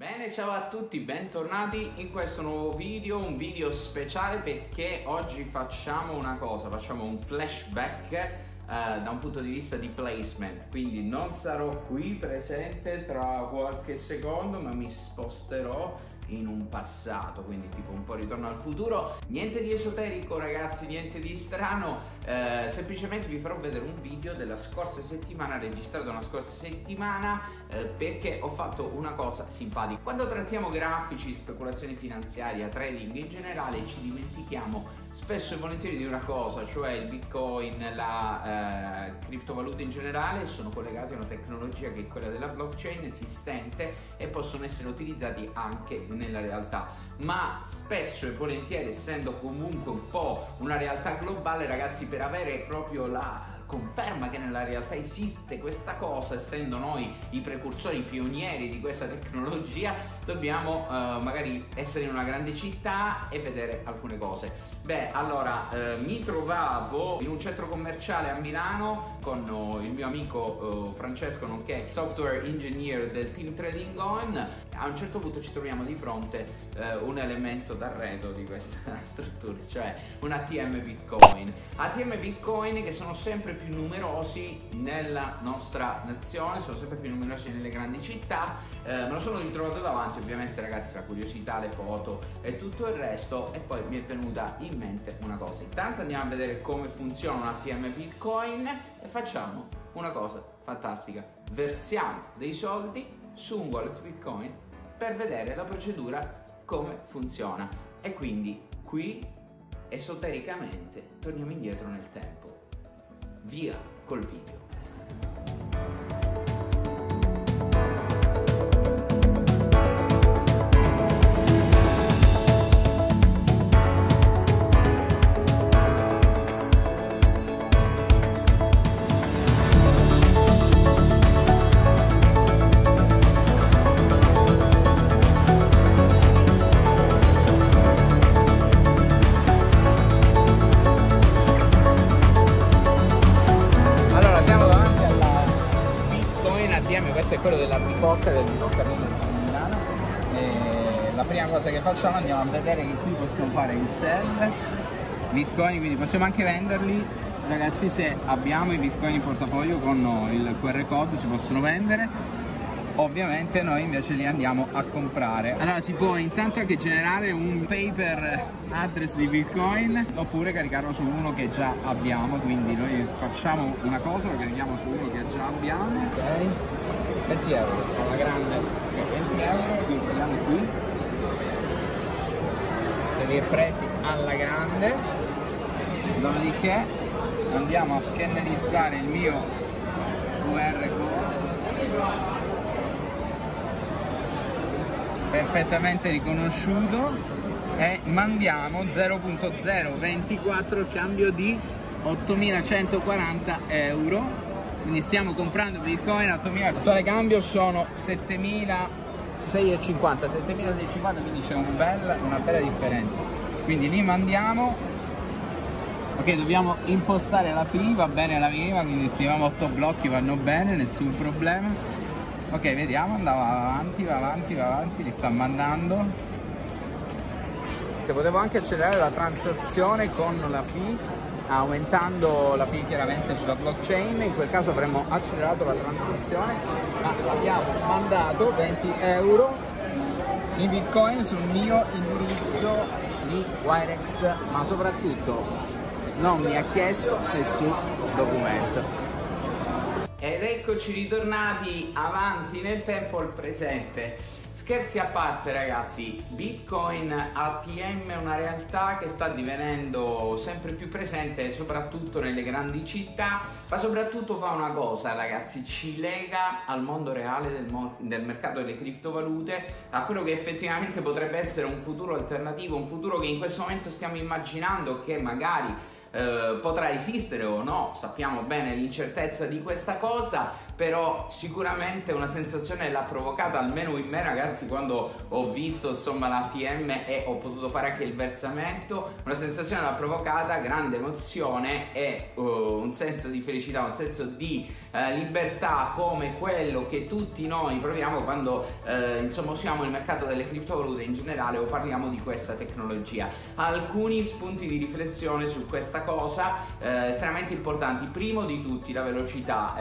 Bene, ciao a tutti, bentornati in questo nuovo video, un video speciale perché oggi facciamo una cosa, facciamo un flashback eh, da un punto di vista di placement, quindi non sarò qui presente tra qualche secondo, ma mi sposterò in un passato, quindi tipo un po' ritorno al futuro. Niente di esoterico ragazzi, niente di strano, eh, semplicemente vi farò vedere un video della scorsa settimana, registrato la scorsa settimana, eh, perché ho fatto una cosa simpatica. Quando trattiamo grafici, speculazioni finanziarie, trading in generale, ci dimentichiamo spesso e volentieri di una cosa, cioè il bitcoin, la eh, criptovaluta in generale sono collegati a una tecnologia che è quella della blockchain esistente e possono essere utilizzati anche nella realtà. Ma spesso e volentieri, essendo comunque un po' una realtà globale, ragazzi, per avere proprio la conferma che nella realtà esiste questa cosa, essendo noi i precursori, i pionieri di questa tecnologia, dobbiamo uh, magari essere in una grande città e vedere alcune cose. Beh, allora uh, mi trovavo in un centro commerciale a Milano con uh, il mio amico Francesco, nonché software engineer del team Trading On. A un certo punto ci troviamo di fronte un elemento d'arredo di questa struttura, cioè un ATM Bitcoin. ATM Bitcoin che sono sempre più numerosi nella nostra nazione, sono sempre più numerosi nelle grandi città. Eh, me lo sono ritrovato davanti, ovviamente ragazzi, la curiosità, le foto e tutto il resto e poi mi è venuta in mente una cosa. Intanto andiamo a vedere come funziona un ATM Bitcoin e facciamo una cosa fantastica. Versiamo dei soldi su un wallet Bitcoin per vedere la procedura come funziona. E quindi qui esotericamente torniamo indietro nel tempo via col video. Cosa che facciamo andiamo a vedere che qui possiamo fare il sell. Bitcoin quindi possiamo anche venderli. Ragazzi se abbiamo i bitcoin in portafoglio con il QR code si possono vendere. Ovviamente noi invece li andiamo a comprare. Allora si può intanto anche generare un paper address di bitcoin oppure caricarlo su uno che già abbiamo. Quindi noi facciamo una cosa lo carichiamo su uno che già abbiamo. Ok. 20 euro. Alla grande. 20 euro li utilizziamo qui è presi alla grande. Dopodiché andiamo a scannerizzare il mio QR code. Perfettamente riconosciuto. E mandiamo 0.024 il cambio di 8140 euro. Quindi stiamo comprando bitcoin. A 8000 l'attuale cambio sono 7650 7650 quindi c'è un bel, una bella differenza. Quindi li mandiamo. Ok dobbiamo impostare la fee va bene la minima quindi stiamo 8 blocchi vanno bene nessun problema. Ok vediamo andava avanti va avanti va avanti li sta mandando. Potevo anche accelerare la transazione con la fee aumentando la fee chiaramente sulla blockchain. In quel caso avremmo accelerato la transazione ma abbiamo mandato 20 euro in bitcoin sul mio indirizzo di Wirex. Ma soprattutto non mi ha chiesto nessun documento. Ed eccoci ritornati avanti nel tempo al presente. Scherzi a parte ragazzi, Bitcoin ATM è una realtà che sta divenendo sempre più presente soprattutto nelle grandi città, ma soprattutto fa una cosa ragazzi, ci lega al mondo reale del, mo- del mercato delle criptovalute, a quello che effettivamente potrebbe essere un futuro alternativo, un futuro che in questo momento stiamo immaginando che magari eh, potrà esistere o no, sappiamo bene l'incertezza di questa cosa, però sicuramente una sensazione l'ha provocata almeno in me ragazzi quando ho visto insomma l'ATM e ho potuto fare anche il versamento, una sensazione l'ha provocata, grande emozione e uh, un senso di felicità, un senso di uh, libertà come quello che tutti noi proviamo quando uh, insomma usiamo il mercato delle criptovalute in generale o parliamo di questa tecnologia. Alcuni spunti di riflessione su questa cosa estremamente importanti, primo di tutti la velocità,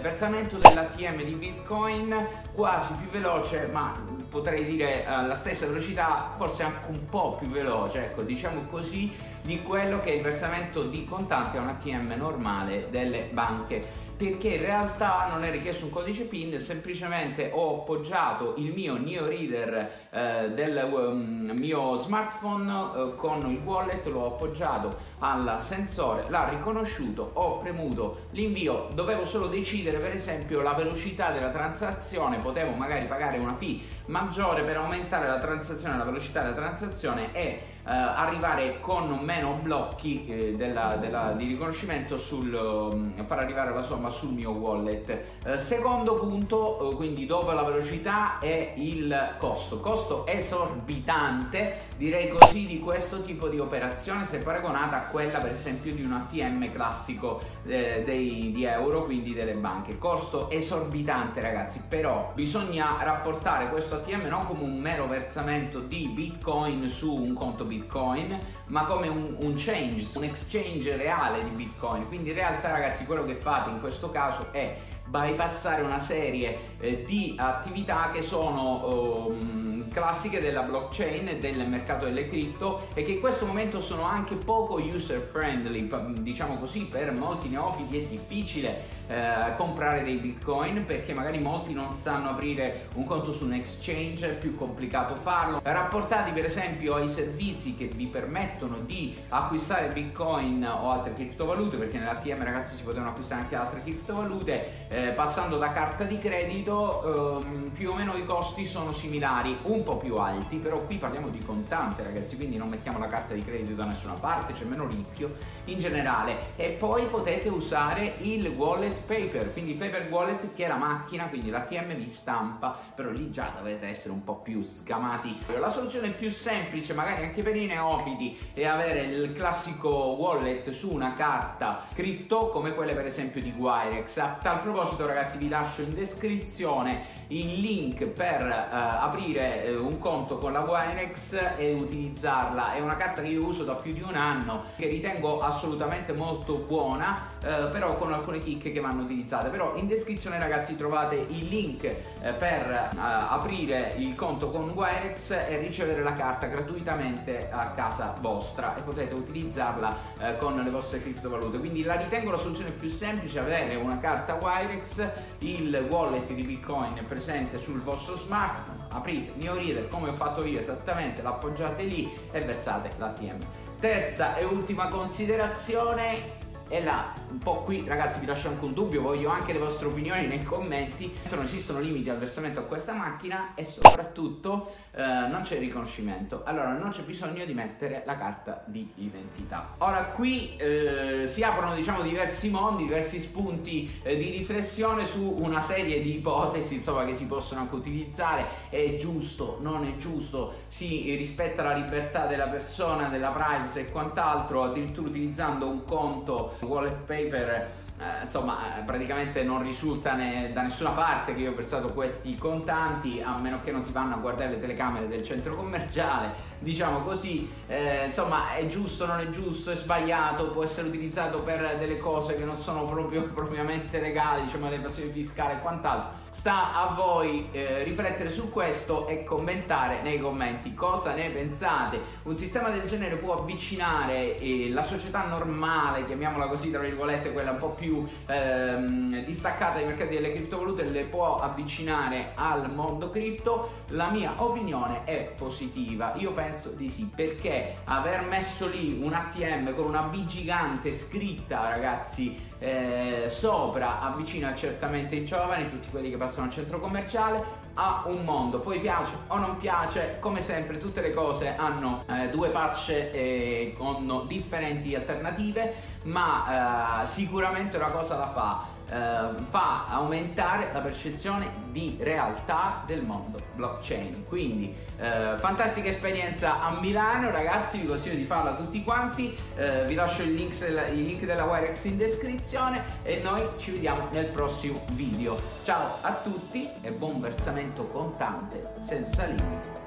versamento pagamento dell'ATM di Bitcoin quasi più veloce, ma potrei dire alla stessa velocità, forse anche un po' più veloce, ecco, diciamo così, di quello che è il versamento di contanti a un ATM normale delle banche perché in realtà non è richiesto un codice PIN, semplicemente ho appoggiato il mio Neo Reader eh, del um, mio smartphone eh, con il wallet, l'ho appoggiato al sensore, l'ha riconosciuto, ho premuto l'invio, dovevo solo decidere per esempio la velocità della transazione, potevo magari pagare una fee maggiore per aumentare la transazione, la velocità della transazione e eh, arrivare con meno blocchi eh, della, della, di riconoscimento sul um, far arrivare la somma sul mio wallet. Eh, secondo punto, eh, quindi dopo la velocità è il costo. Costo esorbitante, direi così, di questo tipo di operazione se paragonata a quella per esempio di un ATM classico eh, dei, di euro, quindi delle banche. Costo esorbitante ragazzi, però bisogna rapportare questo ATM non come un mero versamento di bitcoin su un conto Bitcoin, ma come un, un change, un exchange reale di Bitcoin. Quindi in realtà ragazzi quello che fate in questo caso è bypassare una serie eh, di attività che sono um, classiche della blockchain e del mercato delle cripto e che in questo momento sono anche poco user friendly, diciamo così, per molti neofiti è difficile eh, comprare dei bitcoin perché magari molti non sanno aprire un conto su un exchange, è più complicato farlo. Rapportati per esempio ai servizi che vi permettono di acquistare bitcoin o altre criptovalute, perché nell'ATM ragazzi si potevano acquistare anche altre criptovalute, eh, passando da carta di credito ehm, più o meno i costi sono similari, un po' più alti, però qui parliamo di contante ragazzi, quindi non mettiamo la carta di credito da nessuna parte, c'è meno rischio in generale e poi potete usare il wallet paper, quindi paper wallet che è la macchina, quindi l'ATM vi stampa, però lì già dovete essere un po' più sgamati. La soluzione più semplice, magari anche per i neofiti, è avere il classico wallet su una carta cripto come quelle per esempio di Wirex. A tal proposito ragazzi vi lascio in descrizione il link per uh, aprire uh, un conto con la Winex e utilizzarla. È una carta che io uso da più di un anno che ritengo assolutamente molto buona, uh, però con alcune chicche che vanno utilizzate. Però in descrizione ragazzi trovate il link per aprire il conto con Winex e ricevere la carta gratuitamente a casa vostra e potete utilizzarla con le vostre criptovalute. Quindi la ritengo la soluzione più semplice avere una carta Winex Firex, il wallet di Bitcoin presente sul vostro smartphone, aprite Neo Reader come ho fatto io esattamente, l'appoggiate lì e versate l'ATM. Terza e ultima considerazione, e là, un po' qui ragazzi vi lascio anche un dubbio, voglio anche le vostre opinioni nei commenti. Non esistono limiti al versamento a questa macchina e soprattutto eh, non c'è riconoscimento. Allora non c'è bisogno di mettere la carta di identità. Ora qui eh, si aprono diciamo diversi mondi, diversi spunti eh, di riflessione su una serie di ipotesi insomma che si possono anche utilizzare. È giusto, non è giusto, si rispetta la libertà della persona, della privacy e quant'altro, addirittura utilizzando un conto wallet paper eh, insomma eh, praticamente non risulta ne, da nessuna parte che io ho versato questi contanti a meno che non si vanno a guardare le telecamere del centro commerciale diciamo così. Eh, insomma è giusto non è giusto è sbagliato può essere utilizzato per delle cose che non sono proprio propriamente legali diciamo l'evasione fiscale e quant'altro. Sta a voi eh, riflettere su questo e commentare nei commenti. Cosa ne pensate? Un sistema del genere può avvicinare eh, la società normale chiamiamola così tra virgolette quella un po' più più ehm, distaccata dai mercati delle criptovalute le può avvicinare al mondo cripto. La mia opinione è positiva. Io penso di sì perché aver messo lì un ATM con una B gigante scritta ragazzi eh, sopra avvicina certamente i giovani tutti quelli che passano al centro commerciale ha un mondo, poi piace o non piace, come sempre tutte le cose hanno eh, due facce eh, con differenti alternative, ma eh, sicuramente una cosa la fa Uh, fa aumentare la percezione di realtà del mondo blockchain. Quindi, uh, fantastica esperienza a Milano, ragazzi. Vi consiglio di farla tutti quanti. Uh, vi lascio il link, il link della Wirex in descrizione e noi ci vediamo nel prossimo video. Ciao a tutti e buon versamento contante senza limiti.